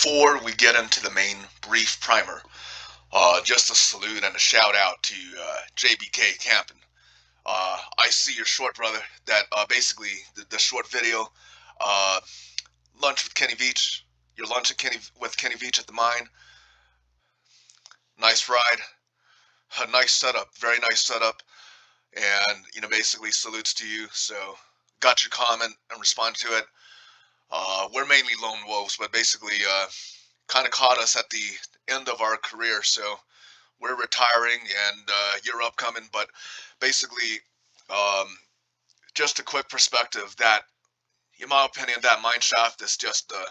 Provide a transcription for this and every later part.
Before we get into the main brief primer, uh, just a salute and a shout out to uh, JBK Camping. Uh, I see your short brother. That uh, basically the, the, short video, uh, lunch with Kenny Veach. Your lunch Kenny with Kenny Veach at the mine. Nice ride, a nice setup, very nice setup, and you know basically salutes to you. So got your comment and responded to it. Uh, we're mainly lone wolves, but basically uh, kind of caught us at the end of our career. So we're retiring and uh, you're upcoming. But basically, um, just a quick perspective that, in my opinion, that mine shaft is just a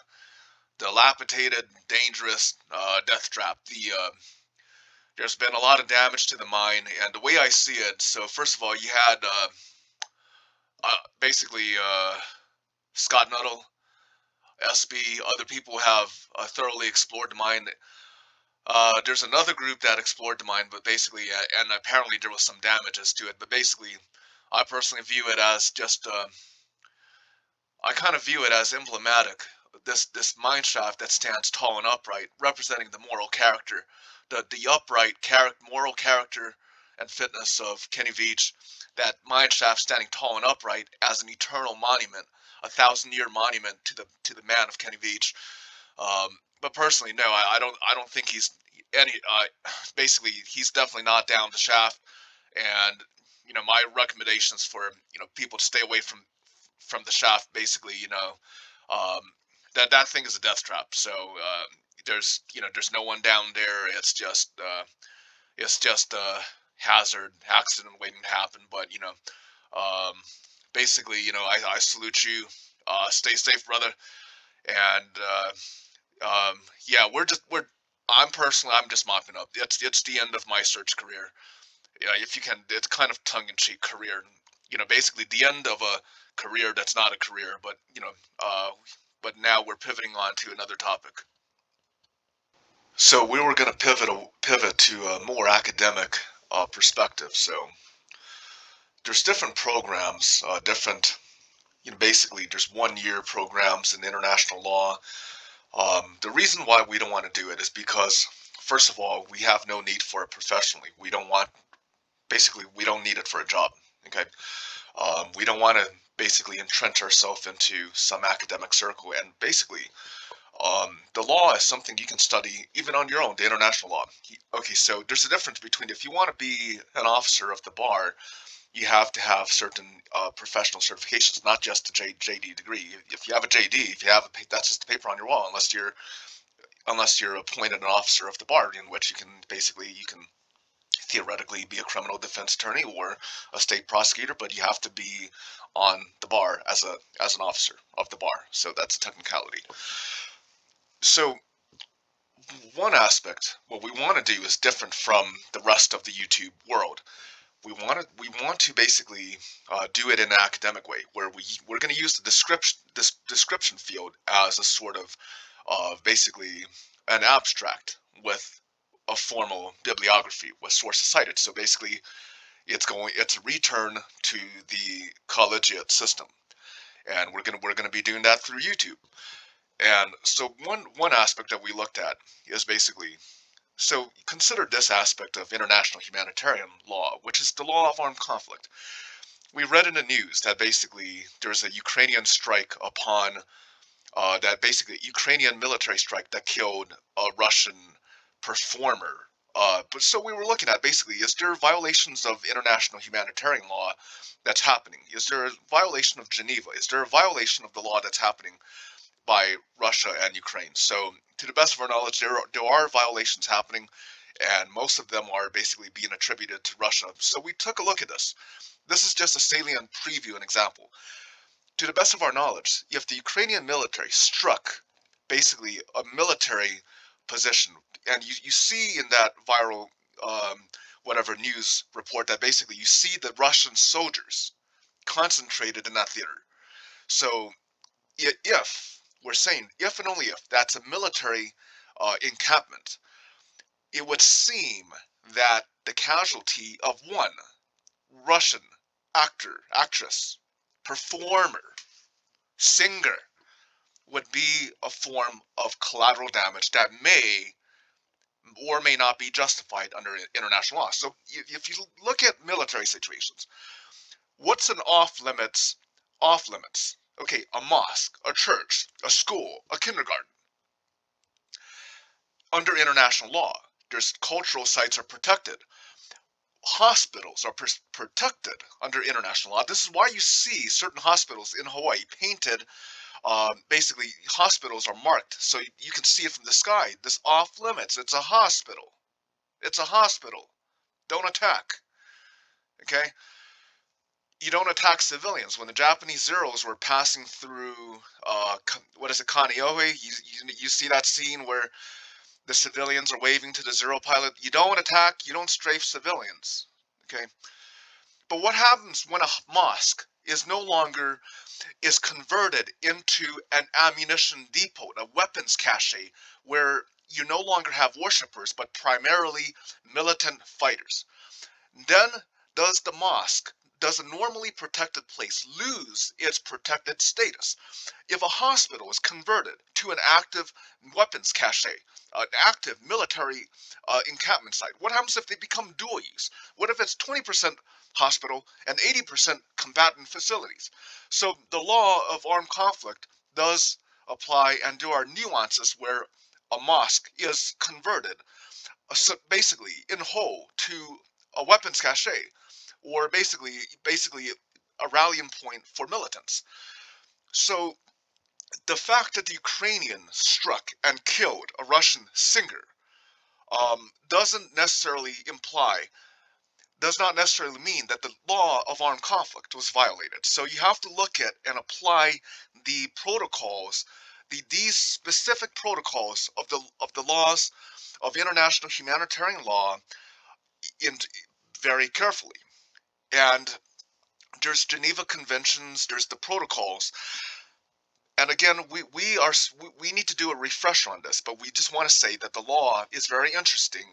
dilapidated, dangerous uh, death trap. The uh, there's been a lot of damage to the mine, and the way I see it, so first of all, you had uh, uh, basically uh, Scott Nuttall SB, other people have uh, thoroughly explored the mine. Uh, there's another group that explored the mine, but basically, uh, and apparently there was some damages to it. But basically, I personally view it as just, uh, I kind of view it as emblematic. This this mine shaft that stands tall and upright, representing the moral character, the the upright character, moral character and fitness of Kenny Veach. That mine shaft standing tall and upright as an eternal monument a thousand year monument to the to the man of Kenny Veach. Um, but personally, no, I, I, don't I don't think he's any. Uh, basically, he's definitely not down the shaft. And you know, my recommendations for you know people to stay away from from the shaft. Basically, you know, um, that that thing is a death trap. So uh, there's you know there's no one down there. It's just uh, it's just a hazard accident waiting to happen. But you know, um, basically, you know, I, I salute you. Uh, stay safe, brother. And uh, um, yeah, we're just we're. I'm personally, I'm just mopping up. It's it's the end of my search career. Yeah, if you can, it's kind of tongue-in-cheek career. You know, basically the end of a career that's not a career. But you know, uh, but now we're pivoting on to another topic. So we were going to pivot pivot to a more academic uh, perspective. So there's different programs, uh, different, you know, basically there's one year programs in international law. Um, the reason why we don't want to do it is because, first of all, we have no need for it professionally. We don't want, basically, we don't need it for a job. Okay. Um, we don't want to basically entrench ourselves into some academic circle. And basically, um, the law is something you can study even on your own, the international law. Okay, so there's a difference between if you want to be an officer of the bar, you have to have certain uh, professional certifications, not just a J, JD degree. If you have a JD, if you have a, that's just a paper on your wall, unless you're unless you're appointed an officer of the bar, in which you can basically you can theoretically be a criminal defense attorney or a state prosecutor, but you have to be on the bar as a as an officer of the bar. So that's a technicality. So one aspect, what we want to do is different from the rest of the YouTube world we want to we want to basically uh, do it in an academic way where we we're going to use the description this description field as a sort of uh, basically an abstract with a formal bibliography with sources cited. So basically it's going it's a return to the collegiate system. And we're going to we're going to be doing that through YouTube. And so one one aspect that we looked at is basically so consider this aspect of international humanitarian law, which is the law of armed conflict. We read in the news that basically there's a Ukrainian strike upon uh, that basically Ukrainian military strike that killed a Russian performer. Uh, but so we were looking at basically is there violations of international humanitarian law that's happening? Is there a violation of Geneva? Is there a violation of the law that's happening by Russia and Ukraine. So, to the best of our knowledge, there are, there are violations happening, and most of them are basically being attributed to Russia. So, we took a look at this. This is just a salient preview and example. To the best of our knowledge, if the Ukrainian military struck basically a military position, and you, you see in that viral um, whatever news report that basically you see the Russian soldiers concentrated in that theater. So if we're saying if and only if that's a military uh, encampment, it would seem that the casualty of one Russian actor, actress, performer, singer would be a form of collateral damage that may or may not be justified under international law. So if you look at military situations, what's an off limits off limits? Okay, a mosque, a church, a school, a kindergarten. Under international law, there's cultural sites are protected. Hospitals are pr protected under international law. This is why you see certain hospitals in Hawaii painted um, basically hospitals are marked so you, you can see it from the sky. This off limits. It's a hospital. It's a hospital. Don't attack. Okay? You don't attack civilians. When the Japanese Zeros were passing through, uh, what is it, Kaneohe, you, you, you see that scene where the civilians are waving to the Zero pilot. You don't attack, you don't strafe civilians. Okay? But what happens when a mosque is no longer is converted into an ammunition depot, a weapons cache, where you no longer have worshippers, but primarily militant fighters. Then does the mosque, does a normally protected place lose its protected status? If a hospital is converted to an active weapons cache, an active military uh, encampment site, what happens if they become dual use? What if it's 20% hospital, and 80% combatant facilities. So the law of armed conflict does apply and there are nuances where a mosque is converted uh, so basically in whole to a weapons cache or basically basically a rallying point for militants. So the fact that the Ukrainian struck and killed a Russian singer um, doesn't necessarily imply does not necessarily mean that the law of armed conflict was violated. So you have to look at and apply the protocols, the these specific protocols of the of the laws of international humanitarian law in very carefully. And there's Geneva Conventions, there's the protocols. And again, we, we are we need to do a refresher on this, but we just want to say that the law is very interesting